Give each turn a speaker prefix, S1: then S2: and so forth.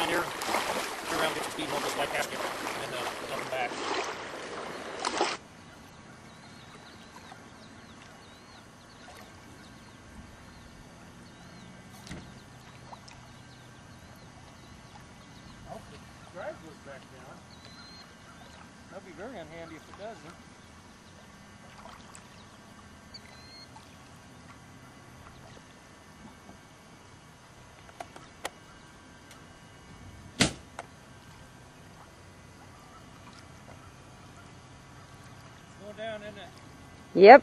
S1: down here, turn around, get your speed home, just like after, and uh, nothing back.
S2: Hope the drive goes back down. That'd be very unhandy if it doesn't. Down, isn't it?
S3: Yep.